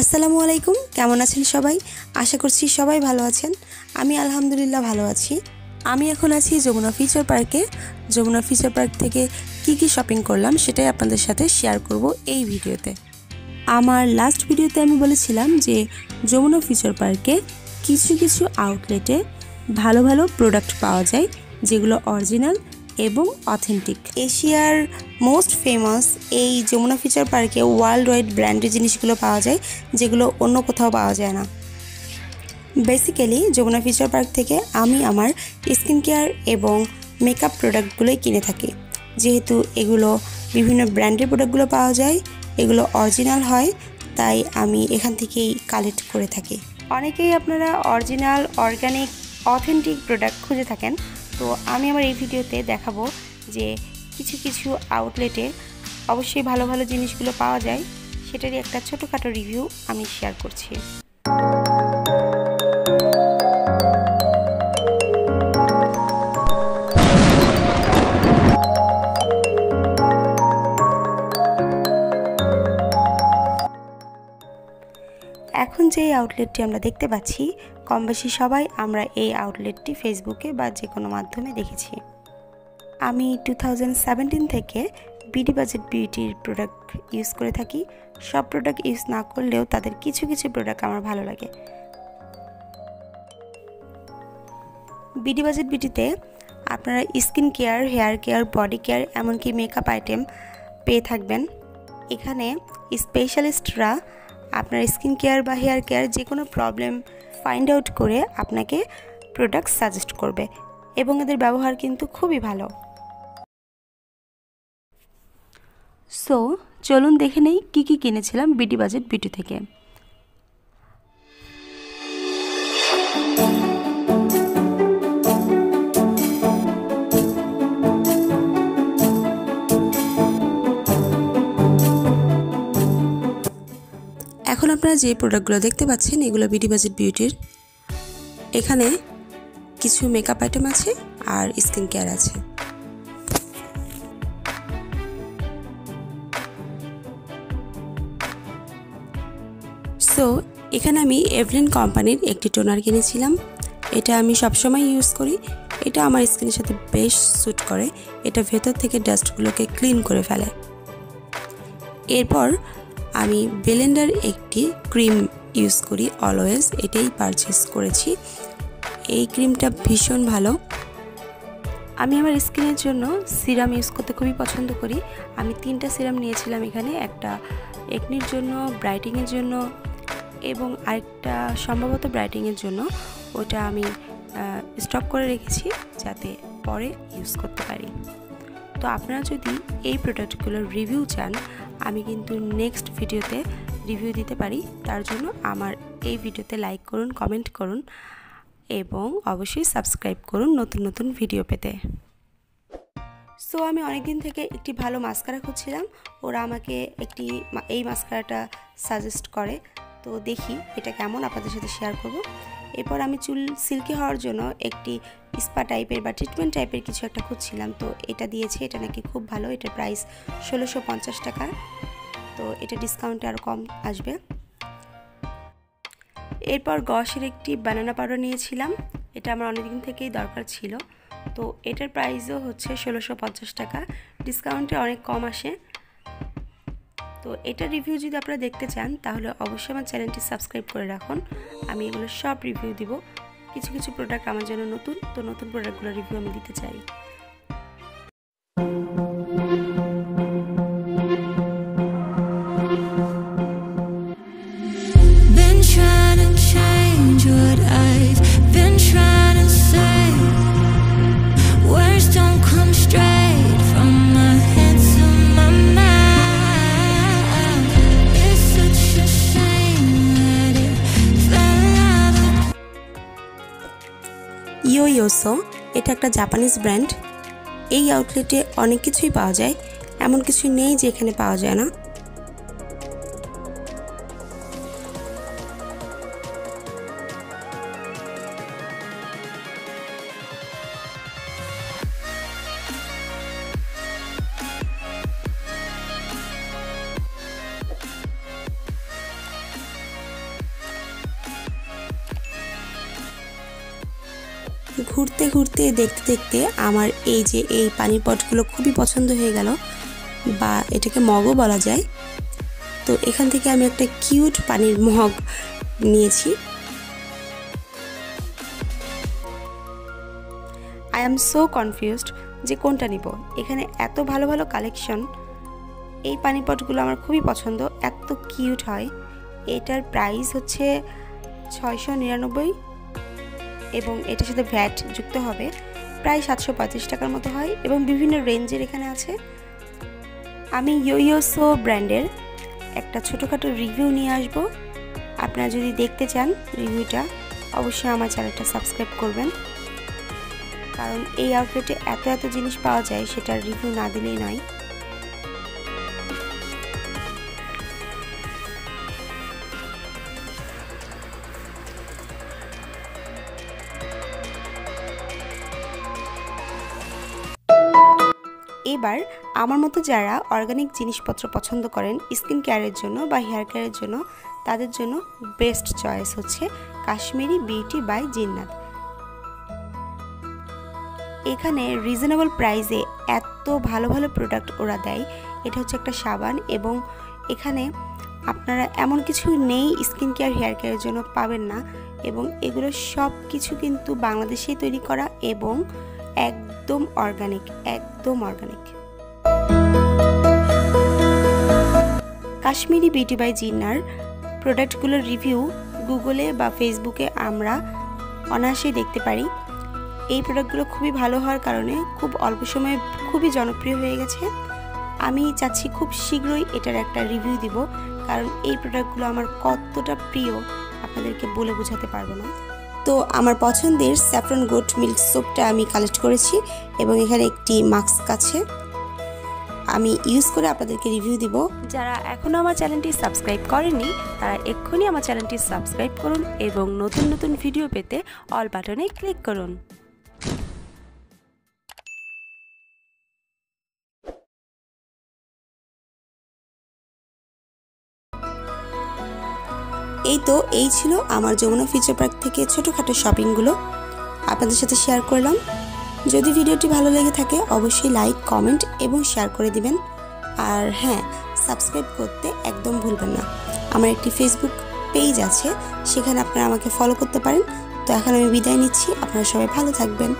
আসসালামু আলাইকুম, কেমন আছেন সবাই? আশা করছি সবাই ভালো আছেন। আমি আলহামদুলিল্লাহ ভালো আছি। আমি এখন আছি যমুনা ফিচার পার্কে। যমুনা ফিচার পার্ক থেকে কি কি শপিং করলাম সেটাই আপনাদের সাথে শেয়ার করব এই ভিডিওতে। আমার লাস্ট ভিডিওতে আমি বলেছিলাম যে যমুনা ফিচার পার্কে কিছু কিছু আউটলেটে ভালো ভালো প্রোডাক্ট পাওয়া যায়, যেগুলো অরিজিনাল এবং অথেন্টিক এশিয়ার মোস্ট ফেমাস এই যমুনা ফিচার পার্কে ওয়ার্ল্ড ওয়াইড ব্র্যান্ডের জিনিসগুলো পাওয়া যায়, যেগুলো অন্য কোথাও পাওয়া যায় না। বেসিক্যালি যমুনা ফিচার পার্ক থেকে আমি আমার স্কিন কেয়ার এবং মেকআপ প্রোডাক্টগুলোই কিনে থাকি। যেহেতু এগুলো বিভিন্ন ব্র্যান্ডের প্রোডাক্টগুলো পাওয়া যায়, এগুলো অরিজিনাল হয়, তাই আমি এখান থেকেই কালেক্ট করে থাকি। অনেকেই আপনারা অরিজিনাল অর্গানিক অথেন্টিক প্রোডাক্ট খুঁজে থাকেন। তো আমি আমার এই ভিডিওতে দেখাবো যে কিছু কিছু আউটলেটে অবশ্যই ভালো ভালো জিনিসগুলো পাওয়া যায়, সেটারই একটা ছোটোখাটো রিভিউ আমি শেয়ার করছি। যে আউটলেটটি আমরা দেখতে পাচ্ছি কম সবাই আমরা এই আউটলেটটি ফেসবুকে বা যে কোনো মাধ্যমে দেখেছি। আমি টু থেকে বিডি বাজেট বিউটির প্রোডাক্ট ইউজ করে থাকি। সব প্রোডাক্ট ইউজ না করলেও তাদের কিছু কিছু প্রোডাক্ট আমার ভালো লাগে। বিডি বাজেট বিউটিতে আপনারা skin care hair care body care এমনকি মেকআপ আইটেম পেয়ে থাকবেন। এখানে স্পেশালিস্টরা আপনার স্কিন কেয়ার বা হেয়ার কেয়ার যে কোনো প্রবলেম ফাইন্ড আউট করে আপনাকে প্রোডাক্ট সাজেস্ট করবে এবং এদের ব্যবহার কিন্তু খুবই ভালো। সো চলুন দেখে নেই কী কী কিনেছিলাম বিডি বাজেট বিটি থেকে। আপনারা যে প্রোডাক্টগুলো দেখতে পাচ্ছেন, এগুলো বিডি বাজেট বিউটির। এখানে কিছু মেকআপ আইটেম আছে আর স্কিন কেয়ার আছে। সো এখানে আমি এভলিন কোম্পানির একটি টোনার কিনেছিলাম। এটা আমি সবসময় ইউজ করি। এটা আমার স্কিনের সাথে বেশ স্যুট করে। এটা ভেতর থেকে ডাস্টগুলোকে ক্লিন করে ফেলে। এরপর আমি বেলেন্ডার একটি ক্রিম ইউজ করি অলওয়েজ এটাই পারচেস করেছি। এই ক্রিমটা ভীষণ ভালো। আমি আমার স্কিনের জন্য সিরাম ইউজ করতে খুবই পছন্দ করি। আমি তিনটা সিরাম নিয়েছিলাম এখানে, একটা একনির জন্য ব্রাইটিংয়ের জন্য এবং আরেকটা সম্ভবত ব্রাইটিংয়ের জন্য। ওটা আমি স্টক করে রেখেছি যাতে পরে ইউজ করতে পারি। তো আপনারা যদি এই প্রোডাক্টগুলোর রিভিউ চান আমি কিন্তু নেক্সট ভিডিওতে রিভিউ দিতে পারি। তার জন্য আমার এই ভিডিওতে লাইক করুন কমেন্ট করুন এবং অবশ্যই সাবস্ক্রাইব করুন নতুন নতুন ভিডিও পেতে। সো আমি অনেক দিন থেকে একটি ভালো মাস্কারা খুঁজছিলাম। ওরা আমাকে একটি এই মাস্কারাটা সাজেস্ট করে। তো দেখি এটা কেমন, আপনাদের সাথে শেয়ার করব। এরপর আমি চুল সিল্কি হওয়ার জন্য একটি স্পা টাইপের বা ট্রিটমেন্ট টাইপের কিছু একটা খুঁজছিলাম। তো এটা দিয়েছে, এটা নাকি খুব ভালো, এটার প্রাইস ষোলোশো টাকার তো এটা ডিসকাউন্টে আরও কম আসবে। এরপর গসের একটি বানানা পাউডার নিয়েছিলাম, এটা আমার অনেকদিন থেকেই দরকার ছিল। তো এটার প্রাইসও হচ্ছে ষোলোশো টাকা, ডিসকাউন্টে অনেক কম আসে। তো এটা রিভিউ যদি আপনারা দেখতে চান, তাহলে অবশ্যই আমার চ্যানেলটি সাবস্ক্রাইব করে রাখুন। আমি এগুলো সব রিভিউ দিব। কিছু কিছু প্রোডাক্ট আমার জন্য নতুন, তো নতুন প্রোডাক্টগুলো রিভিউ আমি দিতে চাই। ইয়োসো এটা একটা জাপানিজ ব্র্যান্ড এই আউটলেটে অনেক কিছুই পাওয়া যায়। এমন কিছু নেই যে এখানে পাওয়া যায় না। ঘুরতে ঘুরতে দেখতে দেখতে আমার এই যে এই পানির পটগুলো খুবই পছন্দ হয়ে গেল, বা এটাকে মগও বলা যায়। তো এখান থেকে আমি একটা কিউট পানির মগ নিয়েছি। আই এম সো কনফিউজড যে কোনটা নিব। এখানে এত ভালো ভালো কালেকশন এই পানি পটগুলো আমার খুবই পছন্দ, এত কিউট হয়। এটার প্রাইস হচ্ছে ছয়শো নিরানব্বই। এবং এটার সাথে ভ্যাট যুক্ত হবে। প্রায় সাতশো পঁয়ত্রিশ টাকার মতো হয় এবং বিভিন্ন রেঞ্জের এখানে আছে। আমি ইয়োসো ব্র্যান্ডের একটা ছোটোখাটো রিভিউ নিয়ে আসব। আপনারা যদি দেখতে চান রিভিউটা, অবশ্যই আমার চ্যানেলটা সাবস্ক্রাইব করবেন। কারণ এই আউটলেটে এত এত জিনিস পাওয়া যায়, সেটার রিভিউ না দিলেই নয়। এবার আমার মতো যারা অর্গানিক জিনিসপত্র পছন্দ করেন স্কিন কেয়ারের জন্য বা হেয়ার কেয়ারের জন্য, তাদের জন্য বেস্ট চয়েস হচ্ছে কাশ্মীরি বিউটি বাই জিন্নাত। এখানে রিজনেবল প্রাইসে এত ভালো ভালো প্রোডাক্ট ওরা দেয়। এটা হচ্ছে একটা সাবান এবং এখানে আপনারা এমন কিছু নেই স্কিন কেয়ার হেয়ার কেয়ারের জন্য পাবেন না এবং এগুলো সব কিছু কিন্তু বাংলাদেশেই তৈরি করা এবং একদম অর্গানিক একদম অর্গানিক কাশ্মীরি বিউটি বাই জিন্নার প্রোডাক্টগুলোর রিভিউ গুগলে বা ফেসবুকে আমরা অনায়াসেই দেখতে পারি। এই প্রোডাক্টগুলো খুবই ভালো হওয়ার কারণে খুব অল্প সময়ে খুবই জনপ্রিয় হয়ে গেছে। আমি চাচ্ছি খুব শীঘ্রই এটার একটা রিভিউ দিব, কারণ এই প্রোডাক্টগুলো আমার কতটা প্রিয় আপনাদেরকে বলে বোঝাতে পারব না। তো আমার পছন্দের স্যাফরন গোট মিল্ক সোপটা আমি কালেক্ট করেছি এবং এখানে একটি মাস্ক আছে। আমি ইউজ করে আপনাদেরকে রিভিউ দিব। যারা এখনও আমার চ্যানেলটি সাবস্ক্রাইব করেনি তারা এক্ষুনি আমার চ্যানেলটি সাবস্ক্রাইব করুন এবং নতুন নতুন ভিডিও পেতে অল বাটনে ক্লিক করুন। এই তো, এই ছিল আমার যমুনা ফিচার পার্ক থেকে ছোটোখাটো শপিংগুলো। আপনাদের সাথে শেয়ার করলাম। যদি ভিডিওটি ভালো লেগে থাকে, অবশ্যই লাইক, কমেন্ট এবং শেয়ার করে দিবেন। আর হ্যাঁ সাবস্ক্রাইব করতে একদম ভুলবেন না। আমার একটি ফেসবুক পেজ আছে, সেখানে আপনারা আমাকে ফলো করতে পারেন। তো এখন আমি বিদায় নিচ্ছি। আপনারা সবাই ভালো থাকবেন।